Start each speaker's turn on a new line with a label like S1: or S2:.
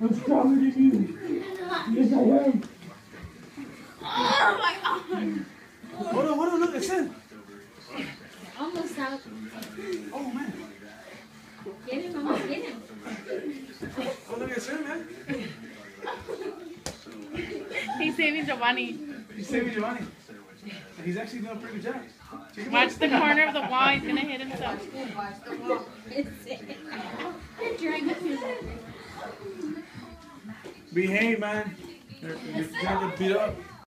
S1: I'm stronger than you. Yes, I am.
S2: Oh my arm!
S1: Hold on, hold on, look, it's in.
S2: Almost out.
S1: Oh, man.
S2: Get him, Mama, get him.
S1: Oh, look, it's in, man.
S3: He's saving Jovanni.
S1: He's saving Jovanni. And he's actually doing a pretty good job.
S3: Watch the corner of the wall. He's gonna hit himself.
S1: Behave, man. You're, you're trying to beat up.